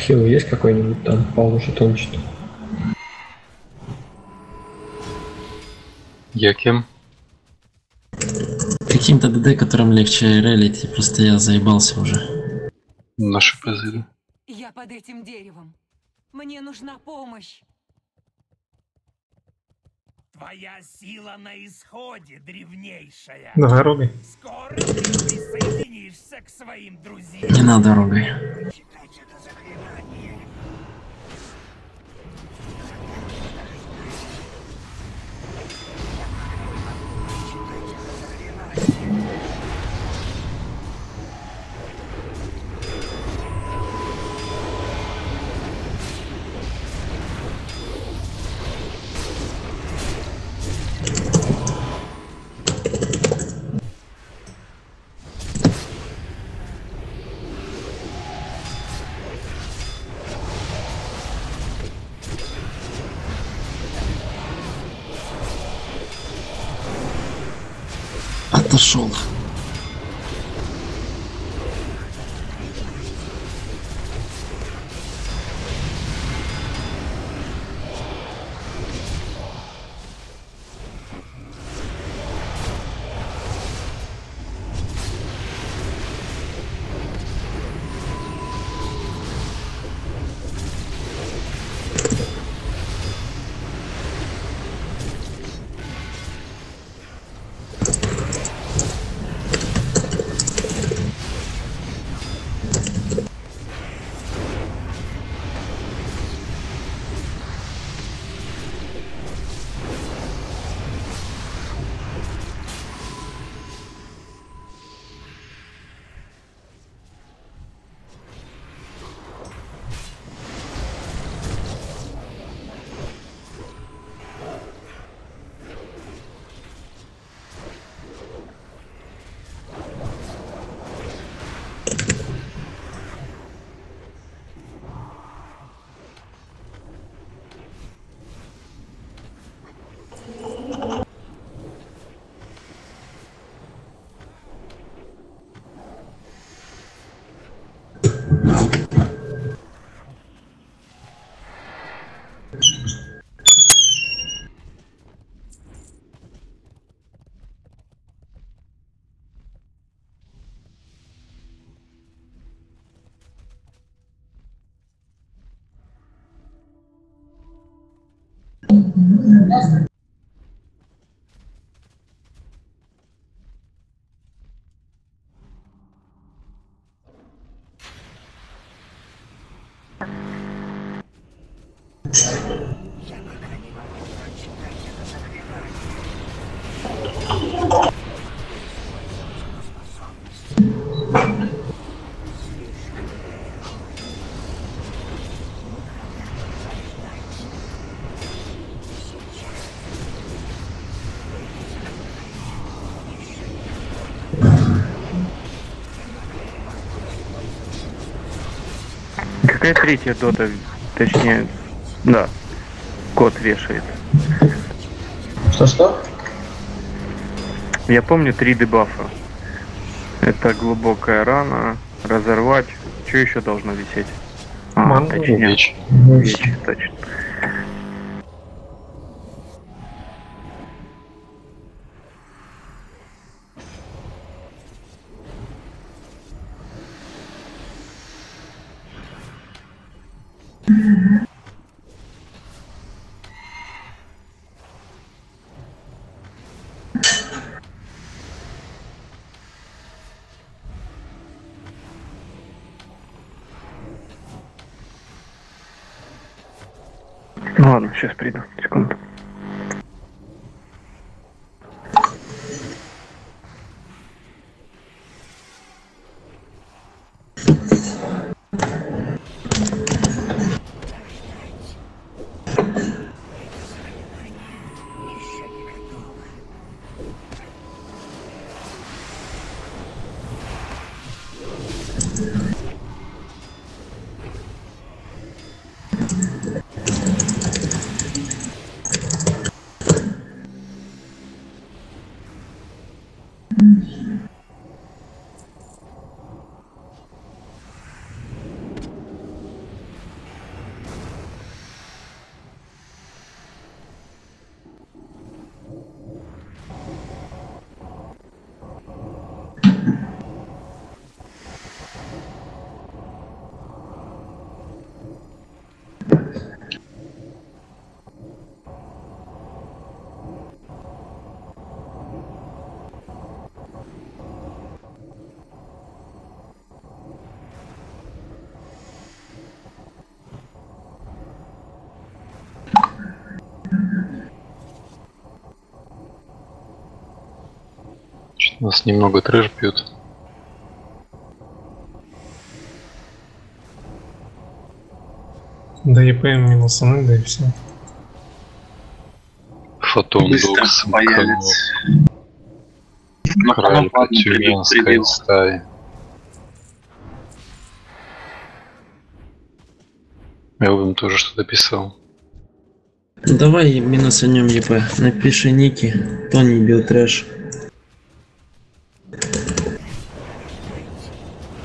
Хил есть какой-нибудь там, Павел жетончит? Я кем? Каким-то ДД, которым легче релить, и просто я заебался уже. Наши позывы. Я под этим деревом. Мне нужна помощь. Твоя сила на исходе, древнейшая. На дороге. Скоро ты присоединишься к своим друзьям. Не надо дорогой. Читайте это Какая третья дота, точнее, да, код вешает. Что-что? Я помню три дебафа. Это глубокая рана, разорвать. Что еще должно висеть? А, Мангу. точнее, Меч. меч, точно. Ну ладно, сейчас приду. Секунду. Нас немного трэш бьет. Да ЕП минус аны, да и все. Фотон, Докс. Ну, Кралька, Тюменская стая. Я бы им тоже что-то писал. Давай минусанем ЕП. Напиши ники. Тони бил трэш.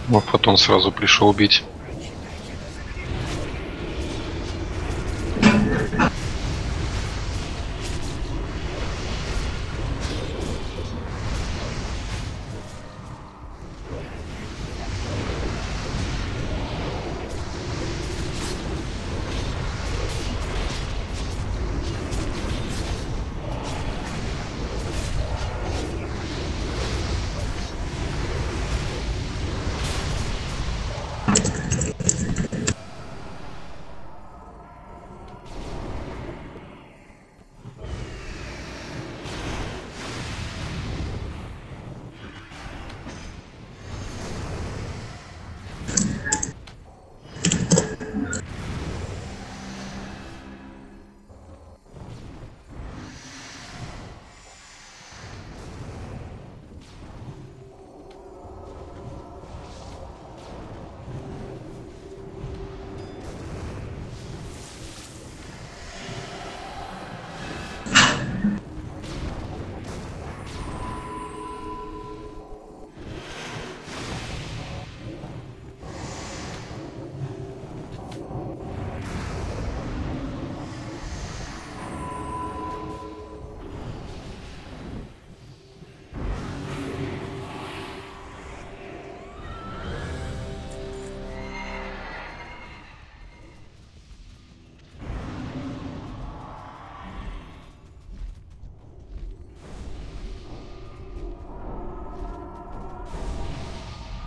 Ну, Фотон сразу пришел бить.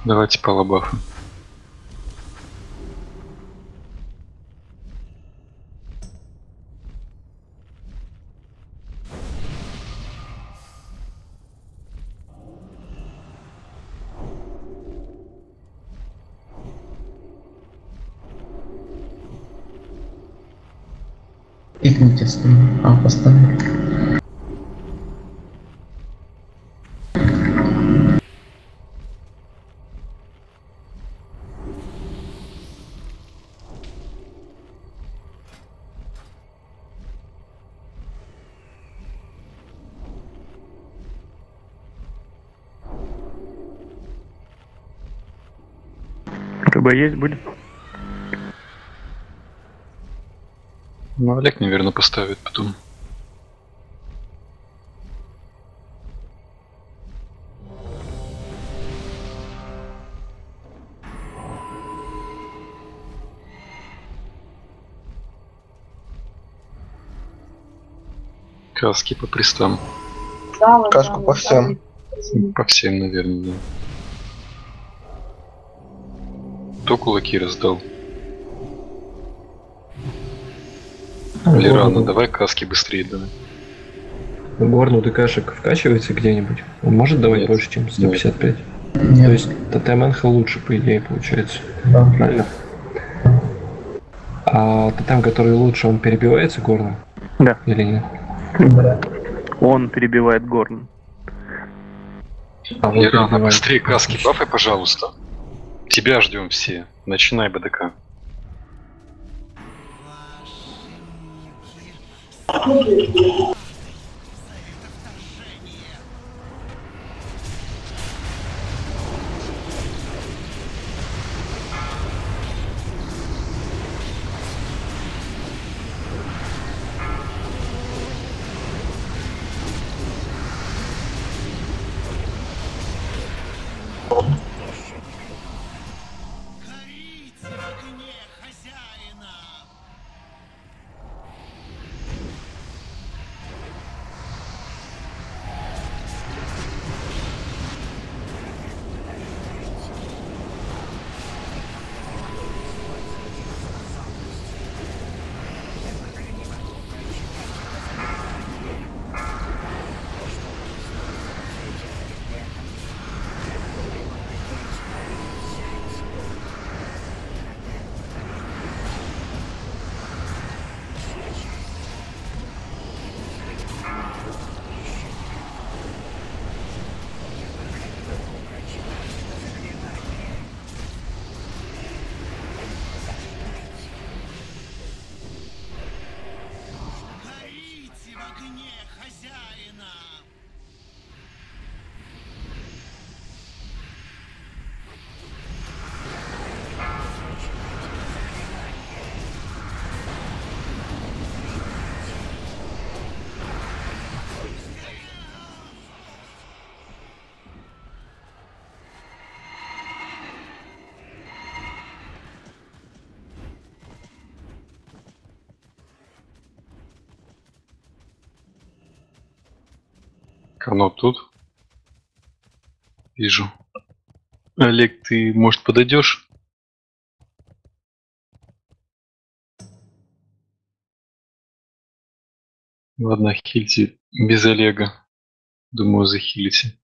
Давайте по лобафу. Пикните сторону. А, поставили. КБ есть будет? Ну, Олег, наверное, поставит потом. Каски по пристам. Кашку по всем. По всем, наверное, да. Кто кулаки раздал? Лерана, давай каски быстрее давай. Горну ДКшек вкачивается где-нибудь? Он может давать Нет. больше, чем 155? То Нет, есть ТТМНХ лучше, по идее, получается. да. Правильно? А ТТМ, который лучше, он перебивается горным? Да. Или нет? Он перебивает Горн. А, вот перебивает. быстрее каски бафай, пожалуйста. Тебя ждем все. Начинай, БДК. Thank you. Каноп тут. Вижу. Олег, ты, может, подойдешь? Ладно, хильте без Олега. Думаю, захилите.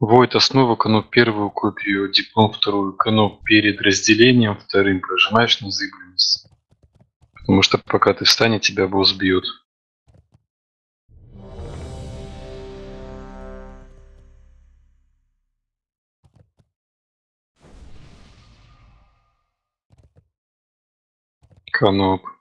Войт основу каноп первую копию, диплом вторую каноп перед разделением вторым прожимаешь на изыгранность. Потому что пока ты встанет, тебя босс бьет. Каноп.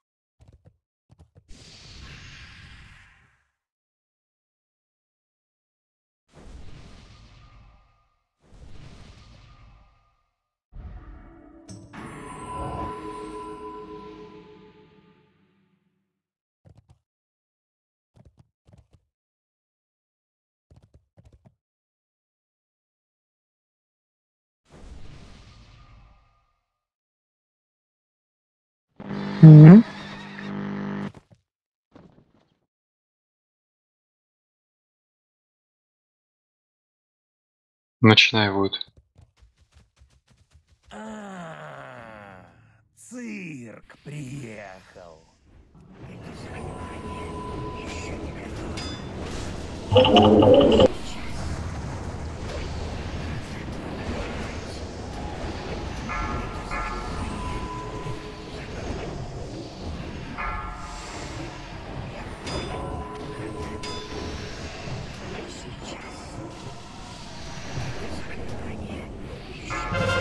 Начинай, Войт. А, цирк приехал.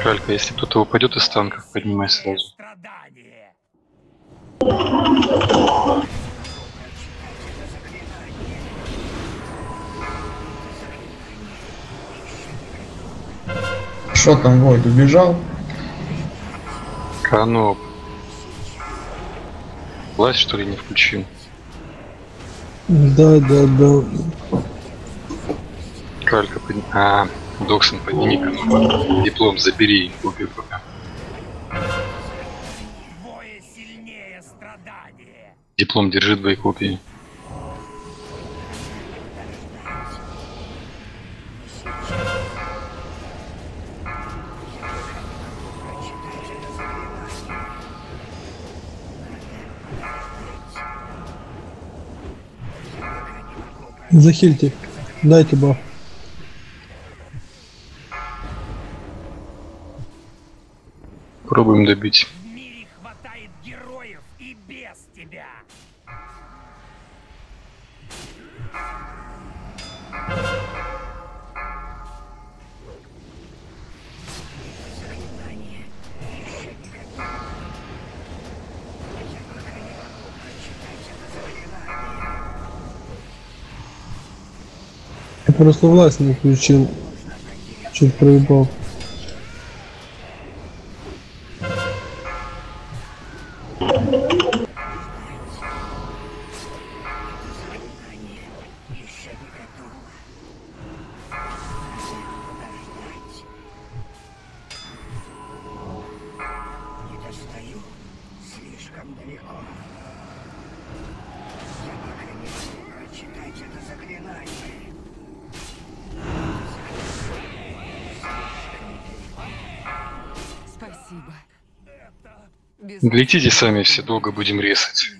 Калька, если кто-то упадет из танков, поднимай сразу. Что там, Войд, убежал? Каноп. Власть, что ли, не включил? Да, да, да. Калька, под... А, Доксон, подними. Диплом забери, копию пока. Диплом держи две копии. Захильте. Дайте баф. Пробуем добить. Просто власть не включил. Чуть проебал. Летите сами, все долго будем резать.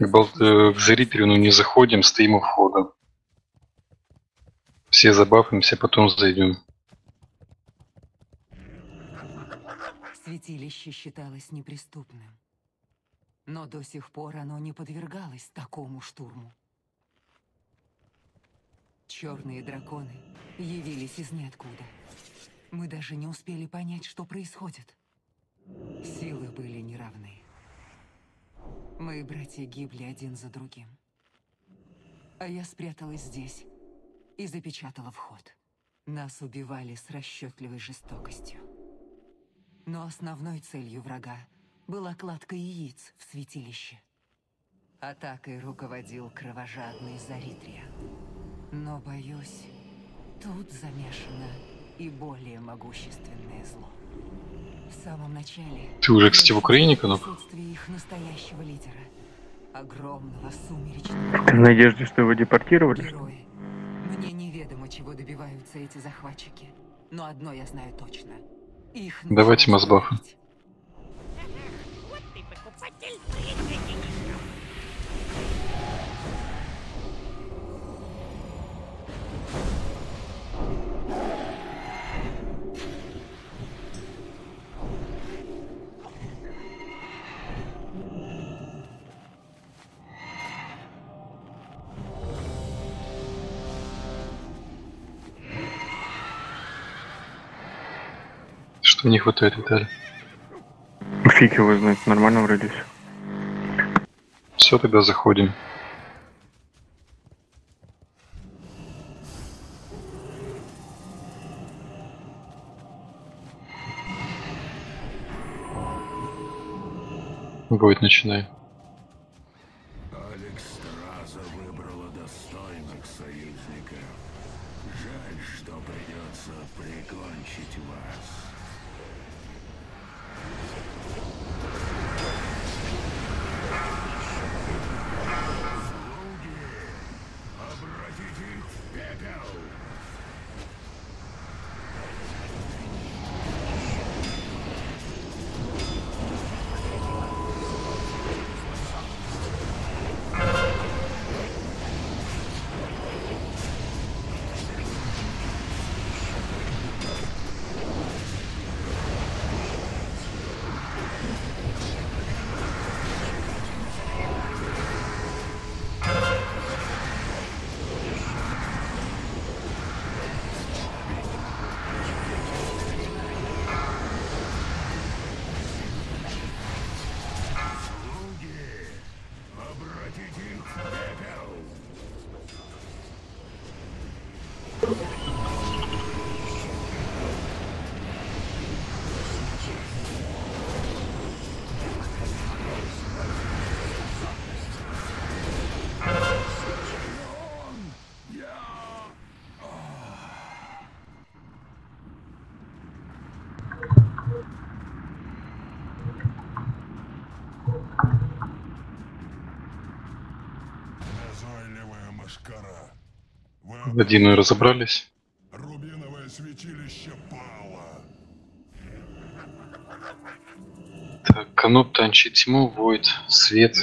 Бол... э, к Заритрину не заходим, стоим у входа. Все забафимся, потом зайдем. Святилище считалось неприступным. Но до сих пор оно не подвергалось такому штурму. Черные драконы явились из ниоткуда. Мы даже не успели понять, что происходит. Силы были неравны. Мои братья гибли один за другим. А я спряталась здесь и запечатала вход. Нас убивали с расчетливой жестокостью. Но основной целью врага была кладка яиц в святилище. Атакой руководил кровожадный Заритрия. Но, боюсь, тут замешано и более могущественное зло. В самом начале... Ты уже, кстати, в Украине, присутствие их настоящего лидера. огромного сумеречного Ты в надежде, что его депортировали? герои. Мне неведомо, чего добиваются эти захватчики. Но одно я знаю точно. Их Давайте мазбафы. Хватает, Виталий? Фиг его знает, нормально вроде все. Все, тогда заходим. Будет, начинай. Водяную разобрались. Рубиновое святилище пало. Так, Каноп, Танчи, Тьму, Войд, Свет,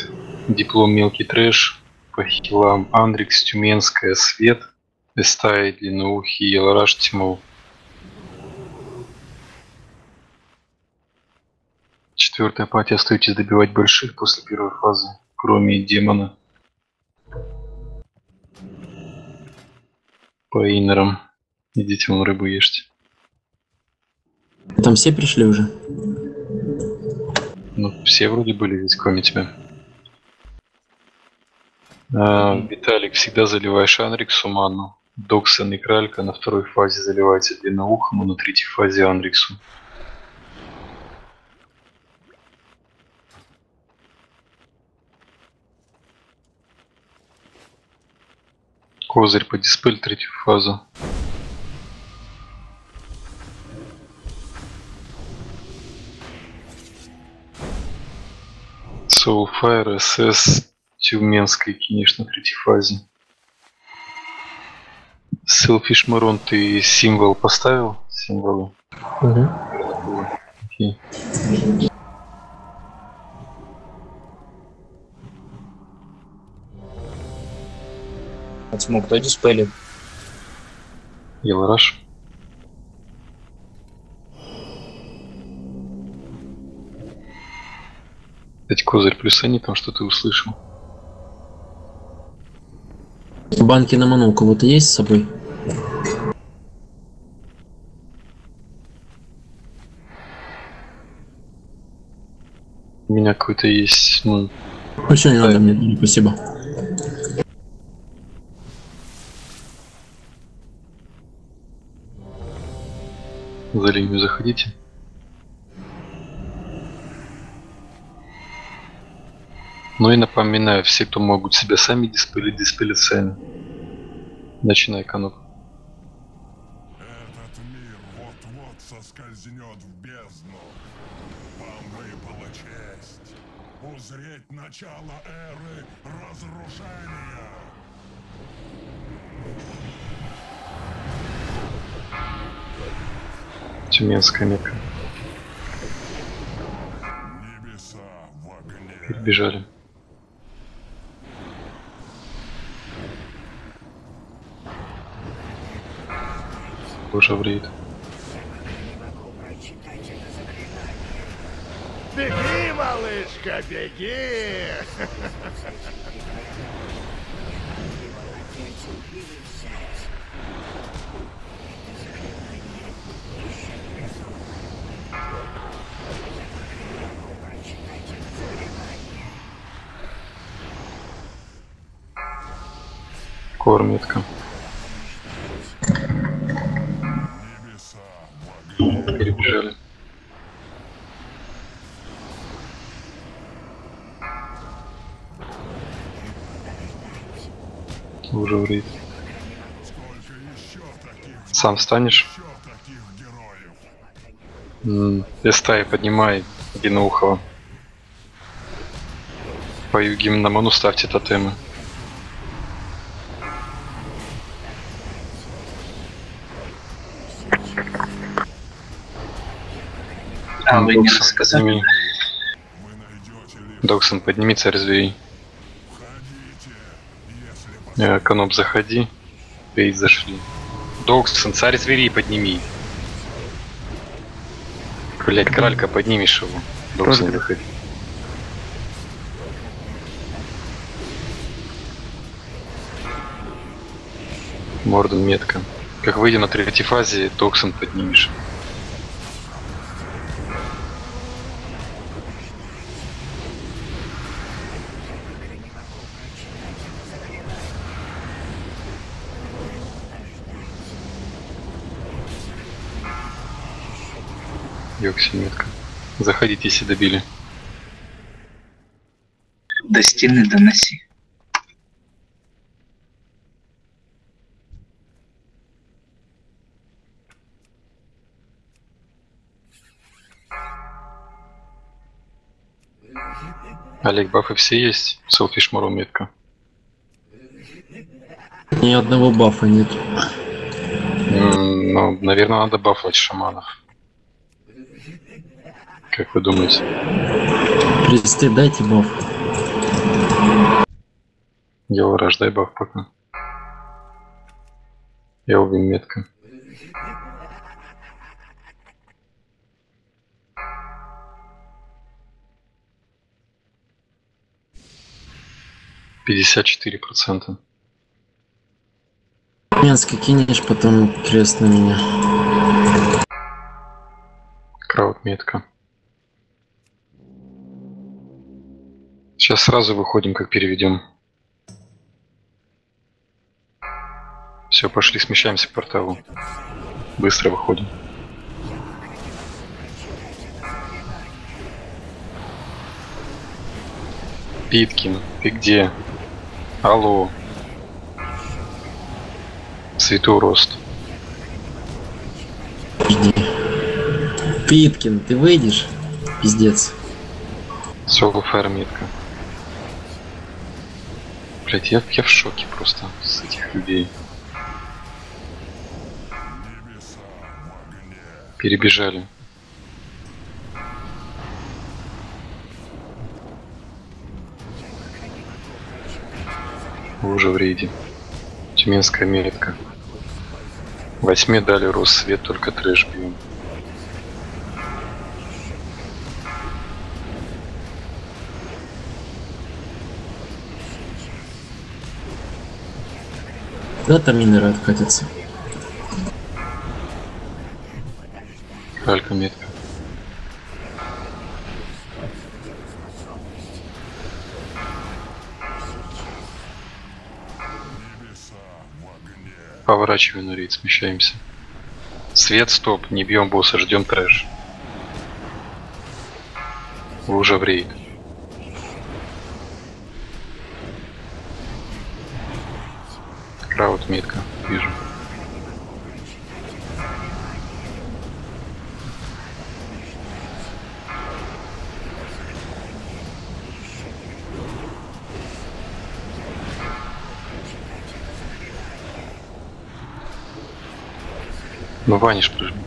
Диплом, Мелкий Трэш, по хилам Андрикс, Тюменская, Свет, Эстай, Длинноухий, Елараш, Тьму. Четвертая партия остаетесь добивать больших после первой фазы, кроме демона. По инерам. Идите вон рыбу ешьте. Там все пришли уже? Ну, все вроде были здесь, кроме тебя. А, Виталик, всегда заливаешь Анриксу ману. Доксон и Кралька на второй фазе заливается длинноухому, на третьей фазе Анриксу. Козырь по диспель третью фазу. Soulfire SS Тюменской кинешь на третьей фазе. Селфиш Марон, ты символ поставил? Символы. Угу. Окей. Тьму кто диспелит? Елараш. Дать козырь плюсани там, что ты услышал. Банки на ману у кого-то есть с собой? У меня какой-то есть, ну, Ничего не надо мне, спасибо. За линию заходите. Ну и напоминаю, все, кто могут себя сами диспелить, диспелят сами. Начинай, Канук. Этот мир вот-вот соскользнет в бездну. Вам выпала честь. Узреть начало эры разрушения. Тюменская метка. Перебежали. Уже в. Беги, малышка, беги! Кормитка. Перебежали. Уже в рейд. Сколько еще таких, Сам встанешь? М, Листай, поднимай Геноухова. Пою гимн на ману, ставьте тотемы. А, вы не Доксон, рассказали. подними. Доксон, подними царь зверей. Э, Коноп, заходи. Рейд зашли. Доксон, царь зверей, подними. Блять, кралька, поднимешь его. Доксон, выходи. Морден метка. Как выйдем на третьей фазе, Доксон поднимешь. Йокси метка. Заходите, если добили. До стены доноси. Олег, бафы все есть? Селфиш Муру метка. Ни одного бафа нет. Ну, наверное, надо бафать шаманов. Как вы думаете? Присты, дайте баф. Я рождай баф пока. Я убил метка. Пятьдесят четыре процента. Менский кинешь, потом крест на меня. Крауд метка. Сейчас сразу выходим, как переведем. Все, пошли, смещаемся к порталу. Быстро выходим. Питкин, ты где? Алло. Святой рост. Питкин, ты выйдешь? Пиздец. Соло фармитка. Блять, я, я в шоке просто с этих людей. Перебежали. Вы уже в рейде. Тюменская метка. Восьми дали рос свет, только трэш бьем. Куда там минеры откатятся? Калька метка. Поворачивай на рейд, смещаемся. Свет, стоп, не бьем босса, ждем трэш. Уже в рейд. Крауд метка, вижу. Ну, Ваниш прыжми.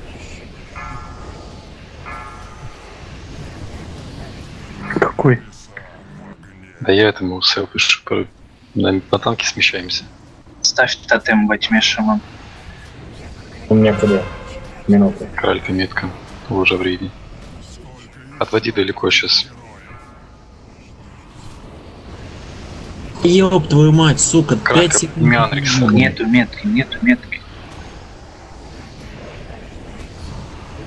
Какой? Да я этому сел пишу. про- На, на танке смещаемся. Ставь тотем во тьме шаман. У меня куда? Минуты. Кралька метка. Ложа в рейде. Отводи далеко сейчас. Ёб твою мать, сука, 5 Кралька секунд. имя Анрикса. Нету метки, нету метки.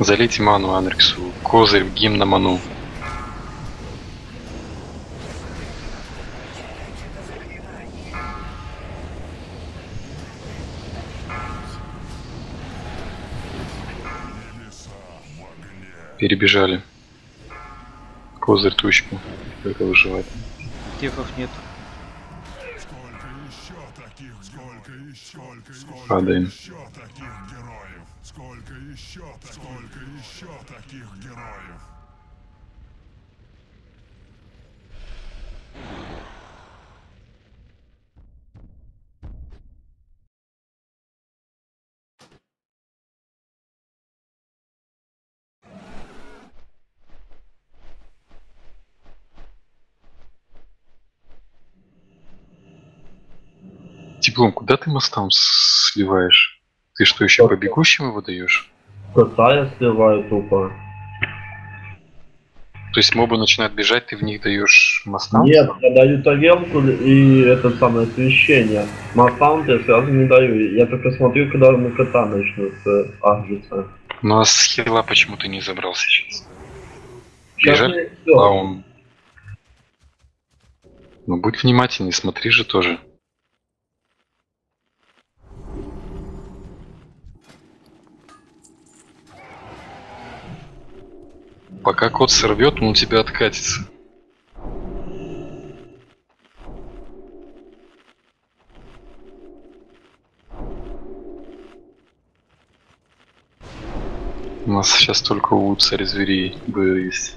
Залейте ману Анриксу. Козырь, гимн на ману. Перебежали. Козырь тучку. Только выживает. Техов нет. Сколько еще таких, сколько еще, сколько Падаем. еще таких героев? Сколько еще, таких героев? Диплом, куда ты мостам сливаешь? Ты что, еще по бегущим его даешь? Кота я сливаю тупо. То есть мобы начинают бежать, ты в них даешь мостам? Нет, я даю тарелку и это самое освещение. Массаунт я сразу не даю. Я только смотрю, когда на кота начнут агриться. Ну а с хила почему ты не забрал сейчас? Сейчас всё. А он... Ну будь внимательней, смотри же тоже. Пока кот сорвет, он у тебя откатится. У нас сейчас только у царь зверей бы есть.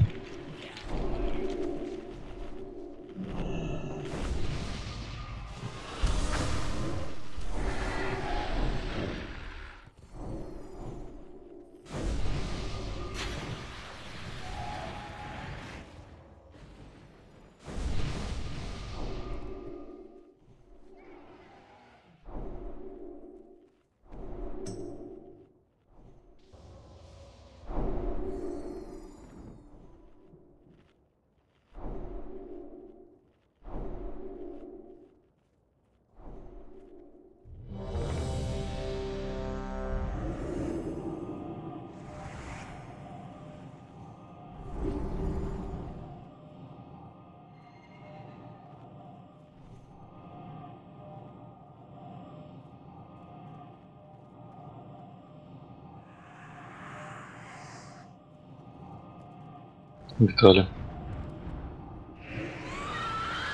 Виталий.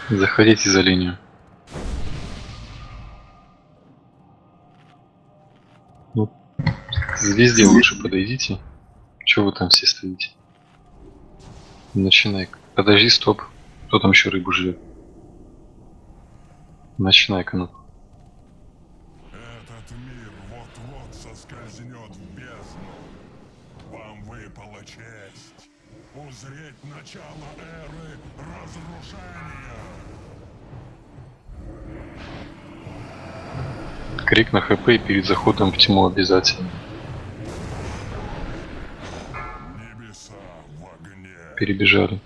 Заходите за линию. Ну, к звезде лучше подойдите. Чего вы там все стоите? Начинай. Подожди, стоп. Кто там еще рыбу ждет? Начинай-ка ну. Крик на хп и перед заходом в тьму обязательно. Перебежали.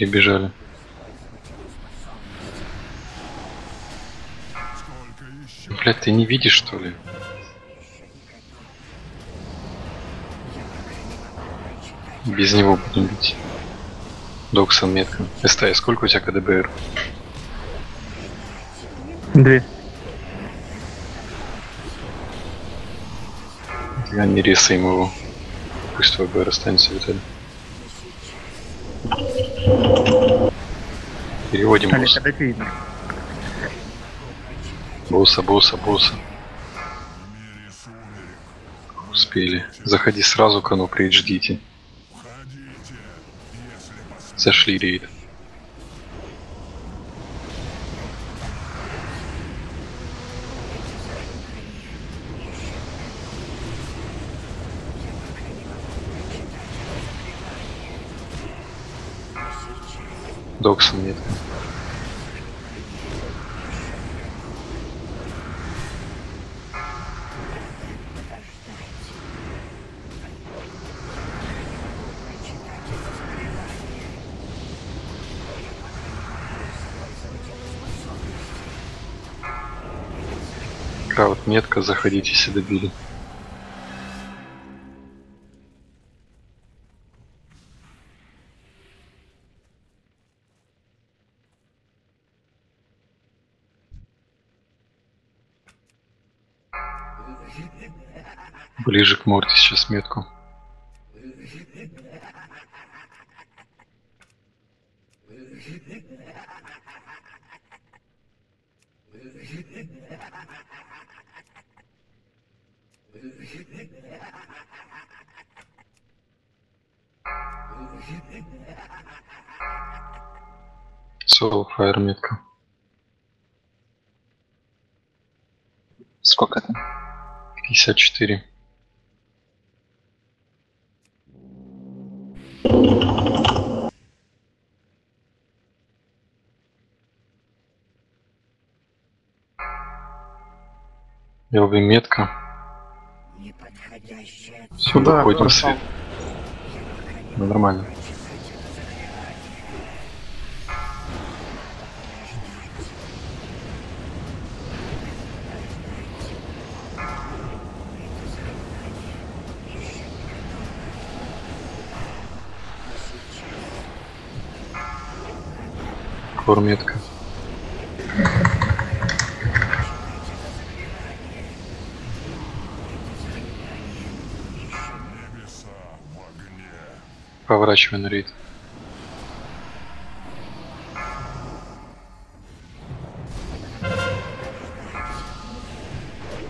Перебежали. Еще Блять, ты не видишь что ли? Без него будем бить. Доксон метка. СТ, сколько у тебя КДБР? Две. Я не рисаем его. Пусть твой БР останется, Виталий. Переводим Олег, босса. видно. Босса, босса, босса. Успели. Заходи сразу, кону ждите. Зашли рейд. Доксон нет. Краут метка, заходите, если добили. Ближе к морде сейчас метку. Соло фаер метка. Сколько там? 54. Елви метка. Все, Да, выходим в хорошо. свет. Ну, нормально. Кор метка. Поворачивай рейд.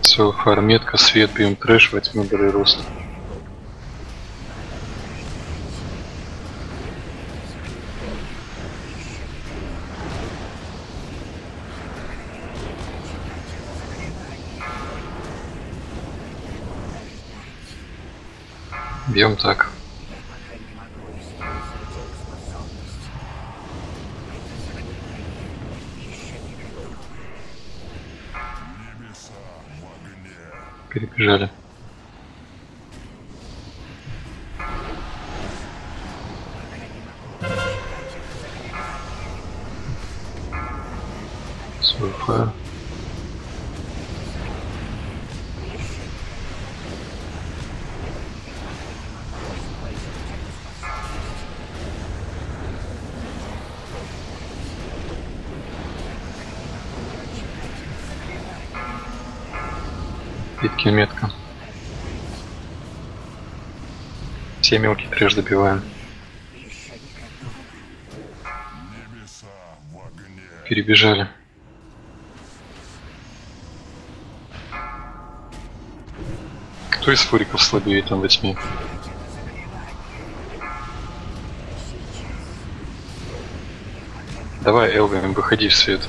Все, фарметка, свет, бьем трэш, возьмем дали рост. Бьем так. Перебежали. Метка. Все мелкие трэш добиваем. Перебежали. Кто из фуриков слабее там во тьме? Давай, Элвин, выходи в свет.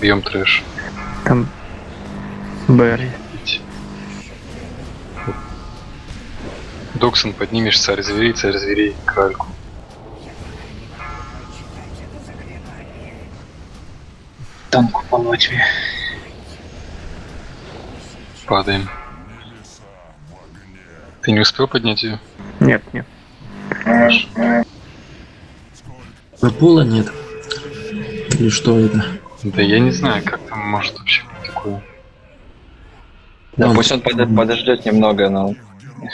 Бьем трэш. Там БР. Доксон, поднимешь царь зверей, царь зверей, кральку. Танк упал во тьме. Падаем. Ты не успел поднять ее? Нет, нет. Запула нет. Или что это? Да я не знаю, как там может. Да, Вон. пусть он подо- подождет немного, но...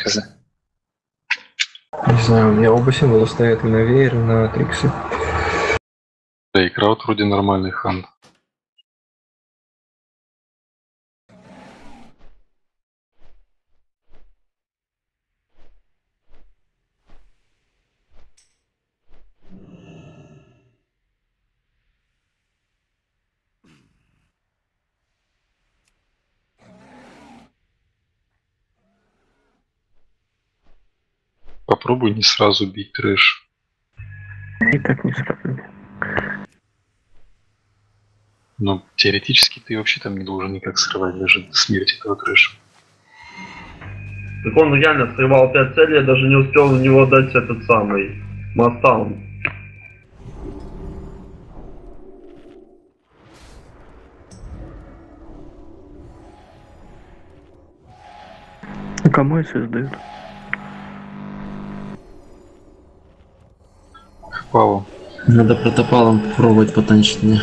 Хз. знаю, у меня оба символа стоят на веер, на триксе. Да, и краут вроде нормальный хан. Попробуй не сразу бить трэш. И так не сразу. Но теоретически ты вообще там не должен никак срывать даже до смерти этого трэша. Так он реально срывал 5 целей, я даже не успел на него дать этот самый Мастаун. Кому это сдают? Павел. Надо протопалом попробовать потанчить мне.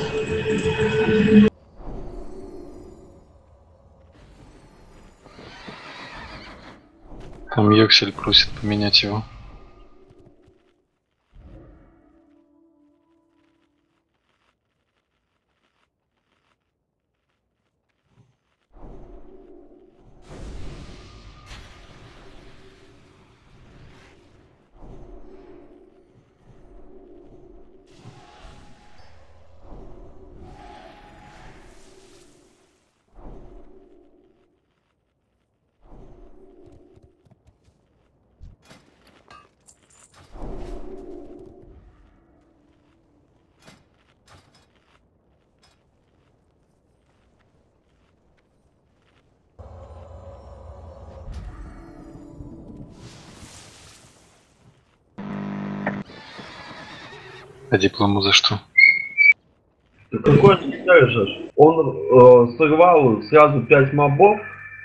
Там Ексель просит поменять его. Диплому за что? Какой не скажешь? Он э, сорвал сразу 5 мобов,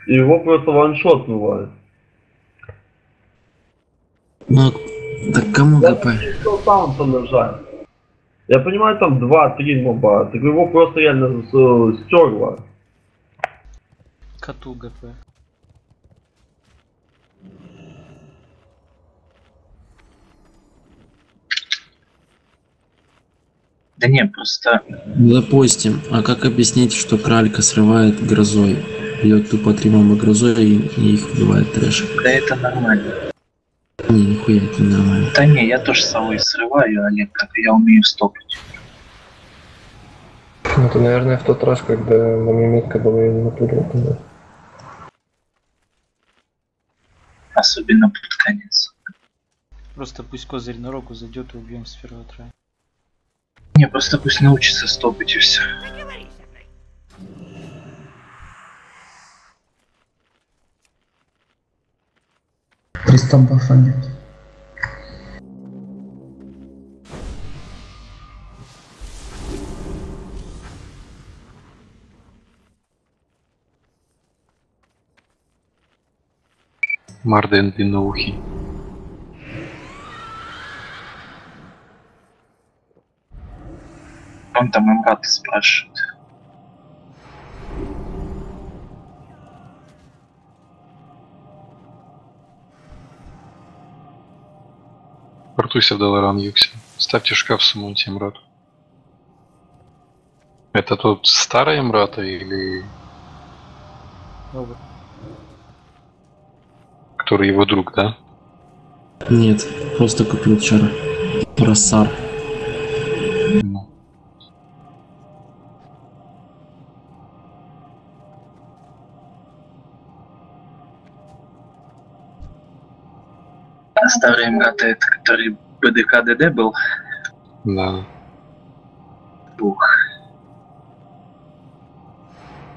и его просто ваншотнуло. Ну, так кому Я ГП? нажать. Я понимаю, там 2-3 моба, так его просто реально с- стерло. Коту ГП. Да не, просто Допустим, а как объяснить, что кралька срывает грозой? Бьет тупо три моба грозой и, и их убивает трэш. да это нормально. Не, нихуя это не нормально. Да не, я тоже совы срываю, Олег, как я умею стопать. Ну, это, наверное, в тот раз, когда на была, я не напугал тогда. Особенно под конец. Просто пусть козырь на руку зайдет и убьем с первого трая. Не, просто пусть научится стопать и все. Триста бафа нет. Марден длинноухий. Он там имрата спрашивает. Портуйся в Даларан Юкси. Ставьте шкаф суммонте Эмрату. Это тот старый Эмрата или Новый. который его друг, да? Нет, просто купил чара. Просар. Старый имрата это который БДК ДД был? Да. Бух.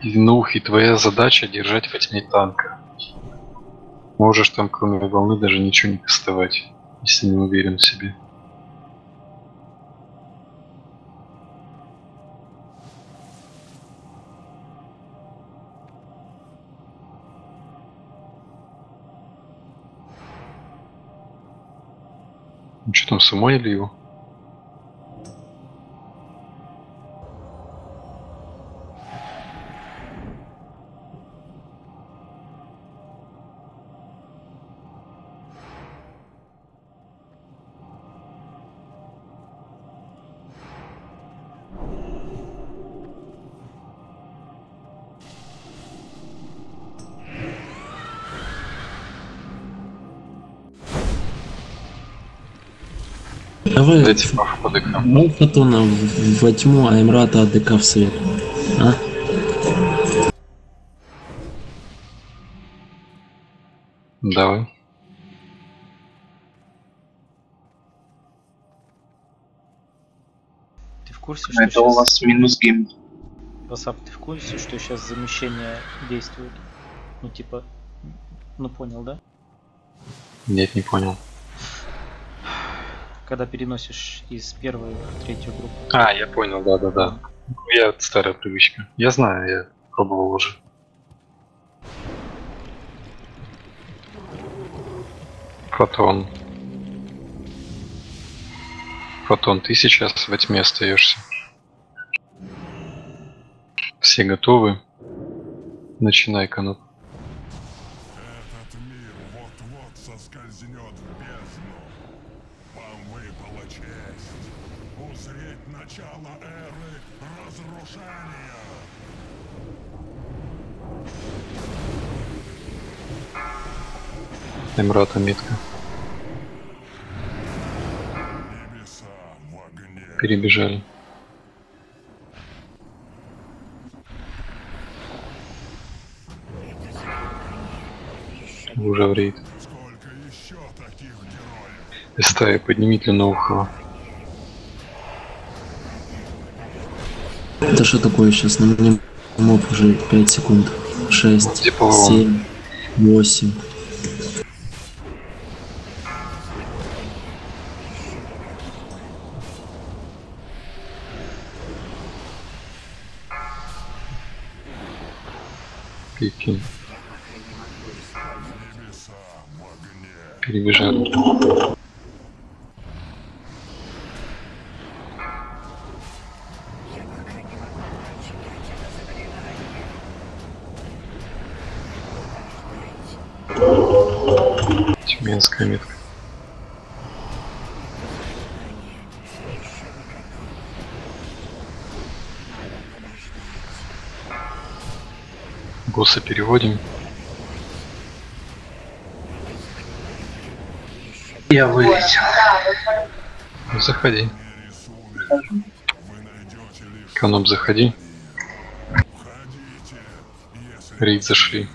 Длинноухий, твоя задача держать во тьме танка. Можешь там кроме волны даже ничего не кастовать, если не уверен в себе. Что там, сумонили его? Давай Дайте по ДК. ну, во тьму, а Эмрата АДК в свет. А? Давай. Ты в курсе, что Это у щас- вас минус гейм. Васап, ты в курсе, что сейчас замещение действует? Ну типа, ну понял, да? Нет, не понял. Когда переносишь из первой в третью группу. А, я понял, да-да-да. Я старая привычка. Я знаю, я пробовал уже. Фотон. Фотон, ты сейчас во тьме остаешься. Все готовы? Начинай, Кануп. Этот мир вот-вот соскользнет в бездну. Вам выпала честь узреть начало эры разрушения. Эмрата метка. Перебежали. Уже в рейд. Сколько еще таких героев? Стая, подними длинноухого. Это что такое сейчас? На мне моб уже 5 секунд. 6, Диплом. 7, 8. Гуса переводим. Я вылетел. Заходи. Каноп, заходи. Рейд зашли.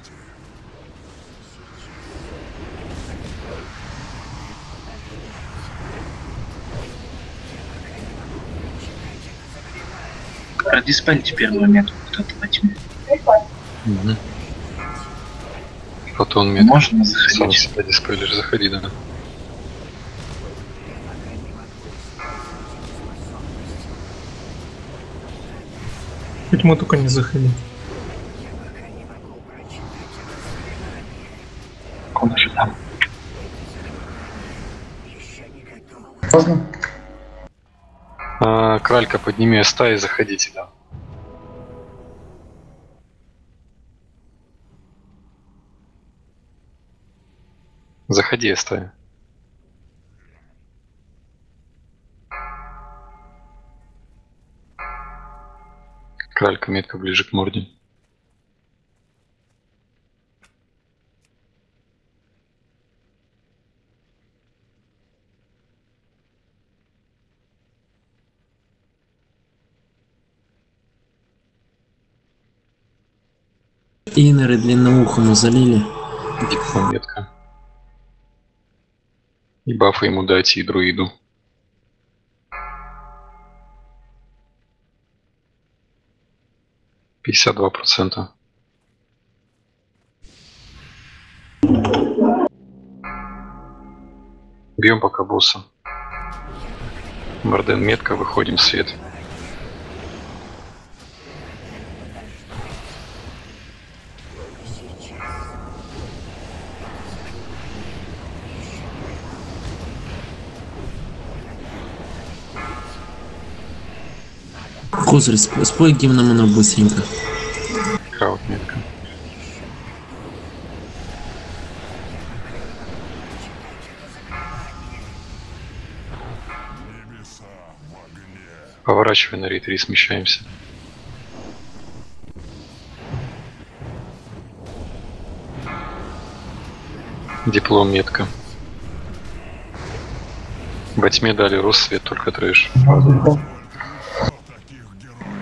Продиспельте первую метку кто-то во тьме. Угу. Фотон метка. Можно заходить? себя диспеллер, заходи, да. Почему только не заходи? Он уже там. Поздно. А, кралька, подними ста и заходите, да. Стая. Кралька метка ближе к морде. Инеры длинноухому залили. Метка. И бафы ему дайте и друиду. Пятьдесят два процента. Бьем пока босса. Морден метка, выходим в свет. Козырь, сп- спой гимн на быстренько. Краут метка. Поворачивай на рейд 3, смещаемся. Диплом метка. Во тьме дали рассвет, только трэш.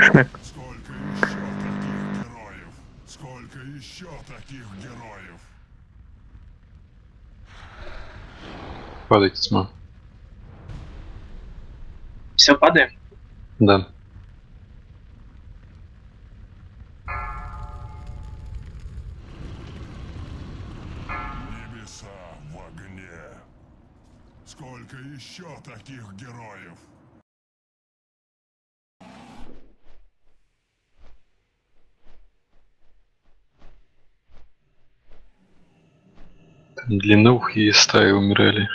Шмек. Сколько еще таких героев? Падает тьма. Все, падаем? Да. Небеса в огне. Сколько еще таких героев? Длинноухие стаи умирали.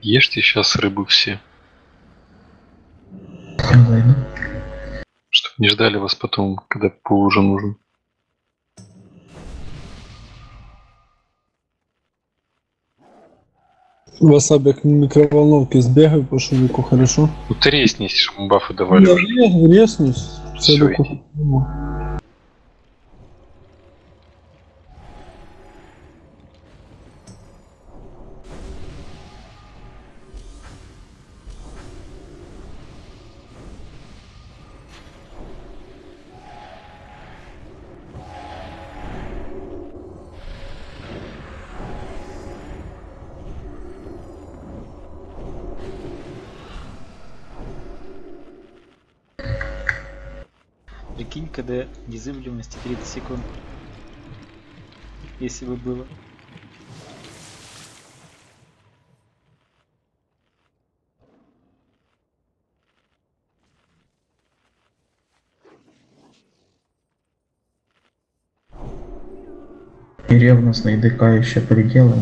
Ешьте сейчас рыбу все. Чтоб не ждали вас потом, когда пол уже нужен. Васаби, к микроволновке сбегай по шурику, хорошо? Ну ты резнись, бафы давали. Я уже. ре- резнусь. Незыблемости 30 секунд. Если бы было. И ревностный ДК еще предела.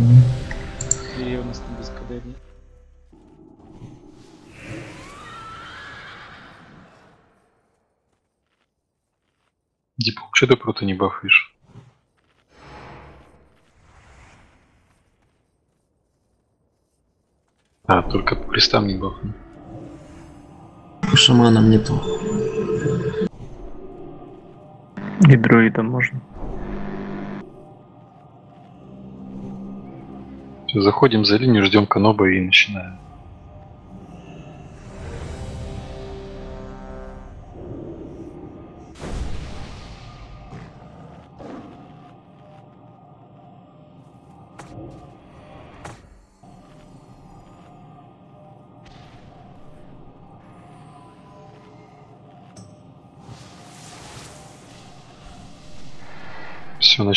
Что ты просто не бафаешь? А, только по крестам не бафну. По шаманам нету. И друидом можно. Всё, заходим за линию, ждем каноба и начинаем.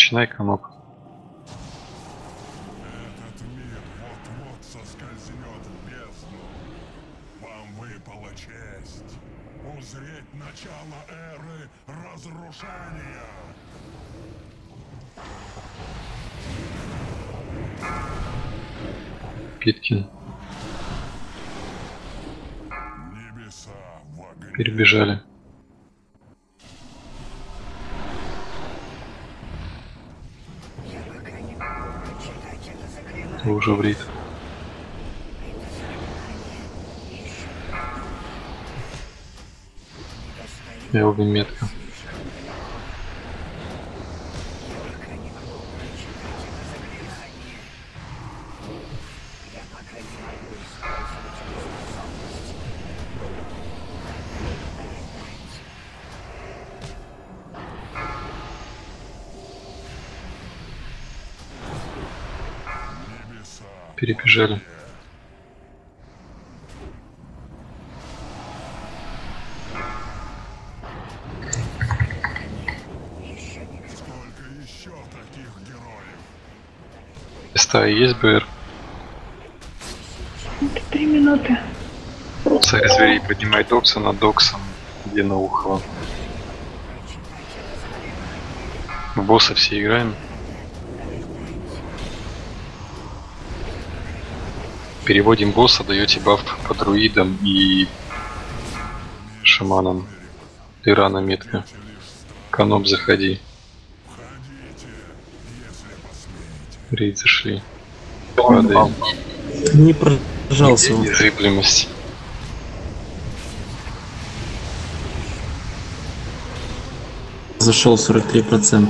Начинай каноп. Этот мир вот-вот соскользнет в бездну. Вам выпала честь узреть начало эры разрушения. Питкин. Перебежали. Уже в рейд. Элвин метка. Перебежали. Стаи есть БР? Три минуты. Царь зверей поднимай докса над доксом длинноухого. В босса все играем. Переводим босса, даете баф по друидам и шаманам. Ты рано метка. Каноп заходи. Рейд зашли. Падаем. Не прожался. Незыблемость. Зашел 43%.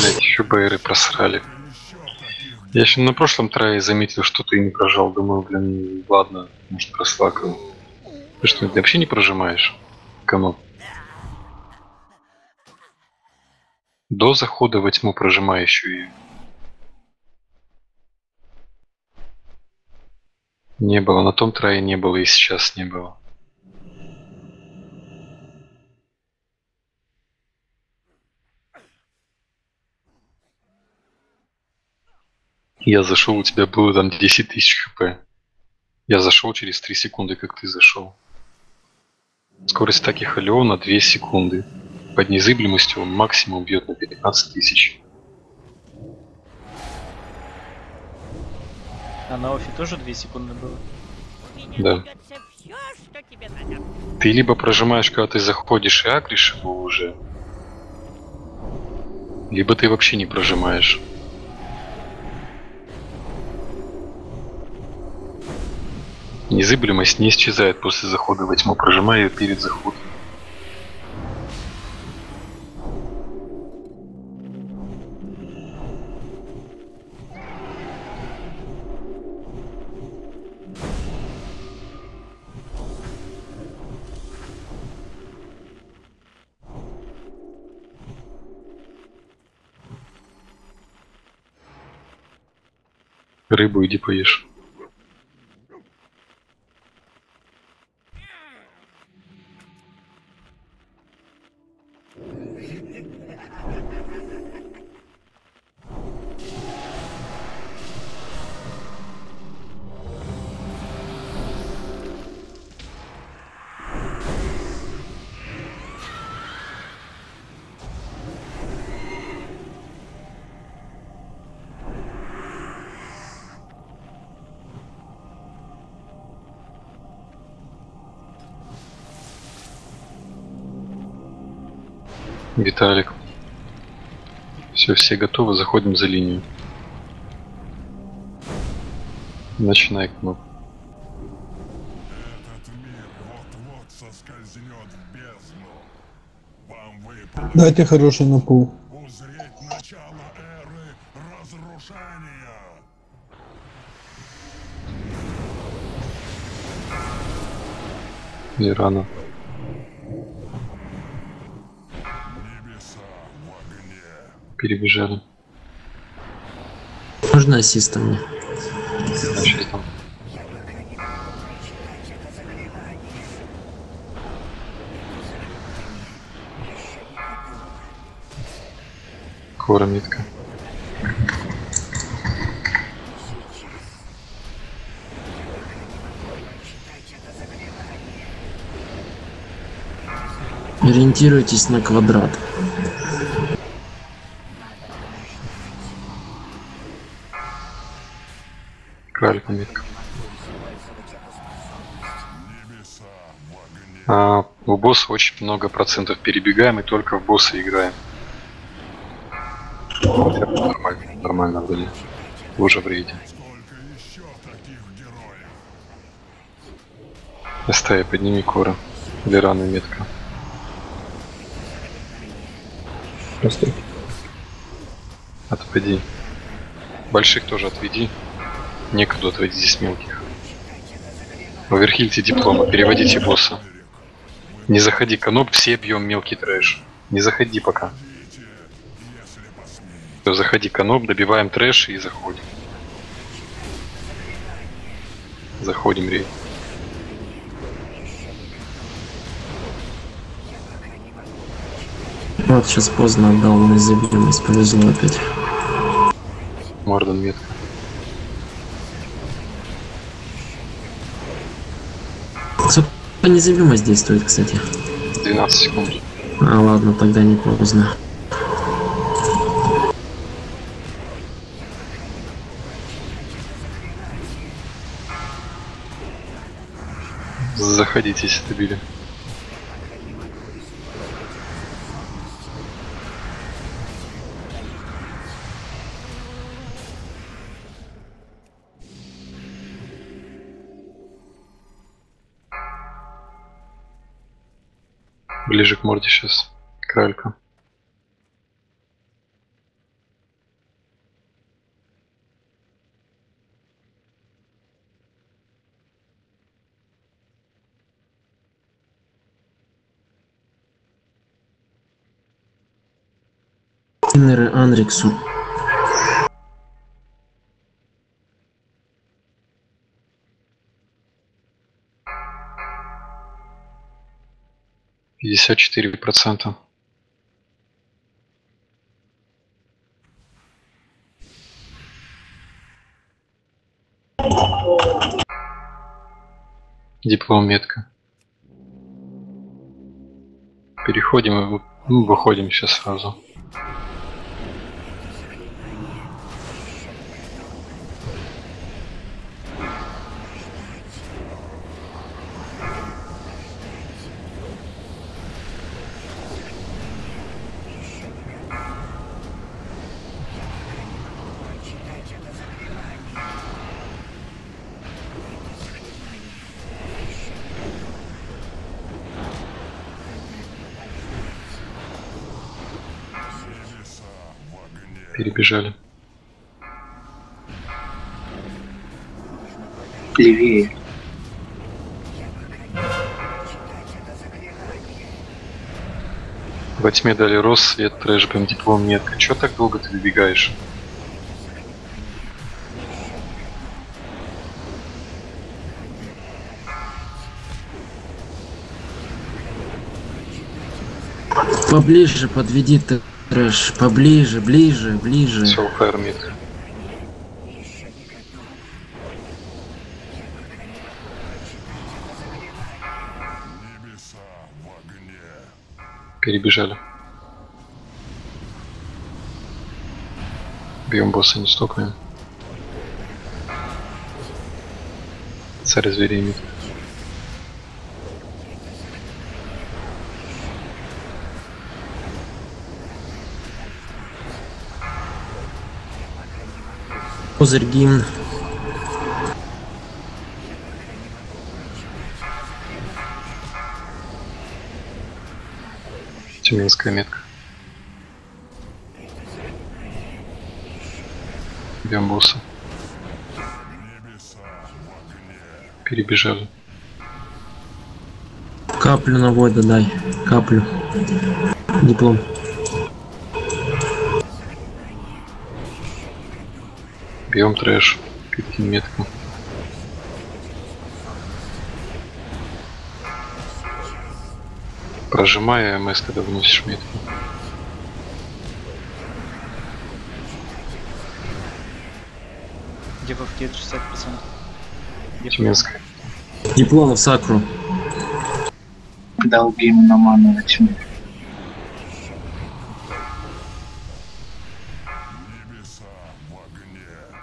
Блять, еще БРы просрали. Я еще на прошлом трае заметил, что ты не прожал. Думаю, блин, ладно, может прослакал. Ты что, ты вообще не прожимаешь? Канон. До захода во тьму прожимающую ее. Не было, на том трае не было и сейчас не было. Я зашел, у тебя было там 10 тысяч хп. Я зашел через 3 секунды, как ты зашел. Скорость атаки Халиона 2 секунды. Под незыблемостью он максимум бьет на 15 тысяч. А на офе тоже 2 секунды было? Да. Ты либо прожимаешь, когда ты заходишь и агришь его уже, либо ты вообще не прожимаешь. Незыблемость не исчезает после захода во тьму, прожимая ее перед заходом. Рыбу иди поешь. Виталик. Все, все готовы, заходим за линию. Начинай кнопку. Дайте хороший напул. И рано. Перебежали. Можно ассиста мне? Кора митка. Ориентируйтесь на квадрат. Кралька метка. А, у босса очень много процентов перебегаем и только в босса играем. Нормально, нормально. Вы уже в рейде. Стая, подними кора. Лерана метка. Постой. Отведи. Больших тоже отведи. Некуда отводить здесь мелких. Оверхильте диплома, переводите босса. Не заходи, каноп, все бьем мелкий трэш. Не заходи пока. Всё, заходи, каноп, добиваем трэш и заходим. Заходим, рей. Вот сейчас поздно отдал незабвимость, повезло опять. Мордон метка. Сколько незабвимость действует, кстати? 12 секунд. А, ладно, тогда не поздно. Заходите, если Ближе к морде сейчас. Кралька. Анриксу. Пятьдесят четыре процента. Диплом метка. Переходим и ну, выходим сейчас сразу. Перебежали. Левее. Во тьме дали рост, свет, трэш, прям диплом метка. Чё так долго ты добегаешь? Поближе подведи ты, трэш. Поближе, ближе, ближе. Soulfire мид. Перебежали. Бьем босса, не стопаем. Царь зверей мид. Козырь гимн. Тюменская метка. Бьем босса. Перебежали. Каплю на вода дай. Каплю. Диплом. Бьем трэш. Каким меткам. Прожимай АМС, когда выносишь метку. Geht 60%. Дебаф. Тюменская. Диплом в сакру. Долбим на ману во тьме.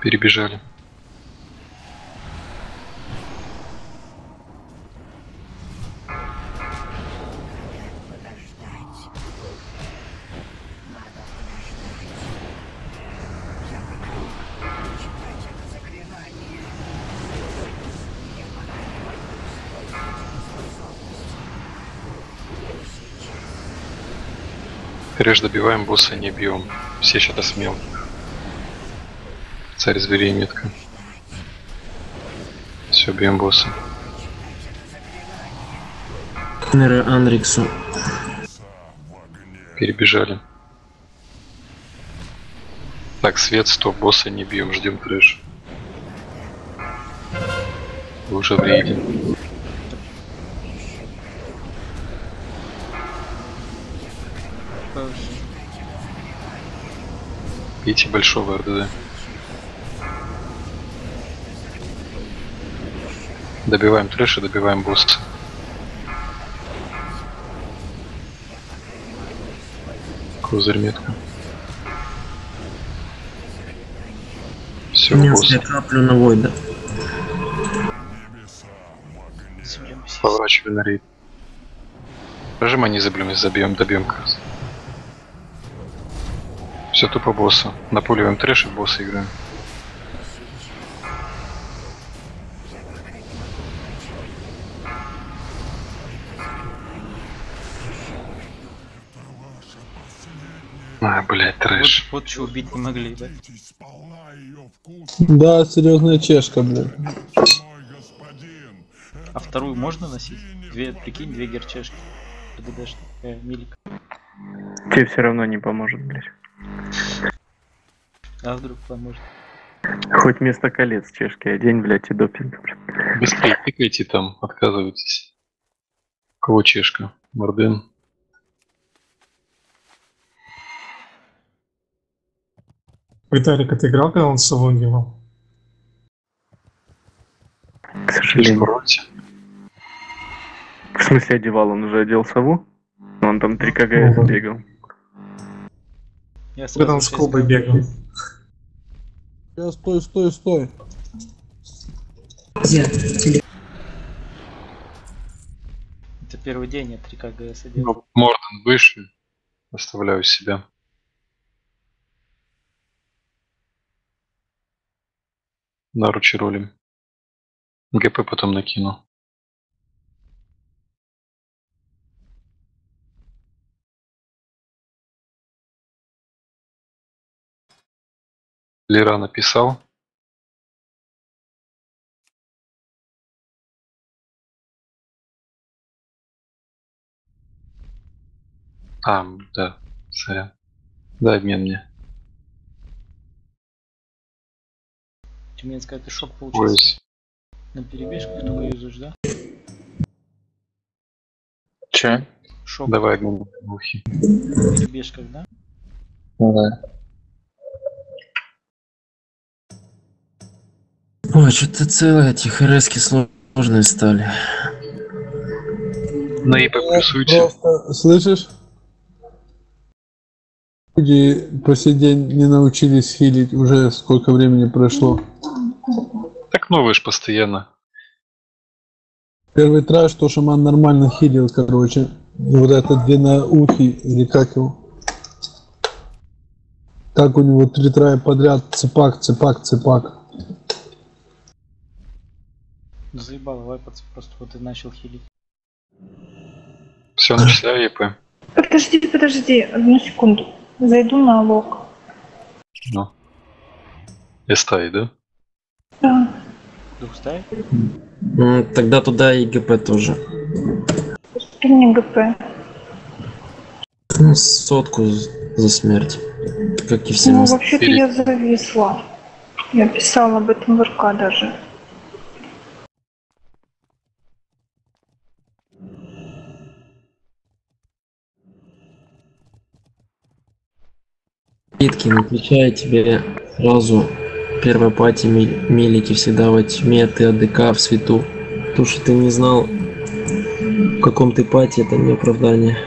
Перебежали. Трэш добиваем, босса не бьем. Все сейчас мелких. Царь зверей метка. Все, бьем босса. Иннеры Анриксу. Перебежали. Так, свет, стоп, босса не бьем, ждем трэш. Рейде. Пауки. Бейте большого РДД. Добиваем трэш и добиваем босса. Козырь метка. Все, босс. Я каплю на войда. Поворачивай на рейд. Прожимай, не забьем, забьем, добьем как раз. Все тупо босса. Напуливаем трэш и босса играем. Трэш. Вот, вот что убить не могли, да? Да, серьезная чешка, блин. А вторую можно носить? Две, прикинь, две герчешки. ПДДшки. Э, милик. Тебе все равно не поможет, блядь. А вдруг поможет? Хоть вместо колец чешки одень, блядь, и допинг. Быстрее тыкайте там, отказывайтесь. У Кого чешка? Морден. Виталик, а ты играл, когда он с собой одевал? К сожалению. Против. В смысле одевал, он уже одел сову? Он там 3 кг бегал. Я Когда он с колбой бегал. Сейчас, стой, стой, стой. Это первый день, я 3 КГС одел. Ну, Морден выше. Оставляю себя. Наручи ролим. ГП потом накину. Лера написал. А, да, сорян. Дай обмен мне. Тюменская, ты шок получился. Пояс. На перебежках только юзаешь, да? Че? Шок Давай обмен на перебежках, да? Ну да. Ой, что-то целые эти ХРСки сложные стали. На ИП плюсуйте. Просто, слышишь? Люди по сей день не научились хилить, уже сколько времени прошло. Так новые ж постоянно. Первый траж, что шаман нормально хилил, короче. Вот этот длинноухий, или как его? Так у него три трая подряд, цепак, цепак, цепак. Заебало вайпаться просто вот и начал хилить. Все, начисляю ЕП. Подожди, подожди, одну секунду. Зайду на лог. Ну. Эстай, да? Да. Дух ставит? М, Тогда туда и ГП тоже. Что мне ГП? Ну, сотку за смерть. Как и все Ну, вообще-то я зависла. Я писала об этом в РК даже. Питки, отвечаю тебе сразу. Первая пати милики всегда во тьме, ты АДК в свету. То, что ты не знал, в каком ты пати, это не оправдание.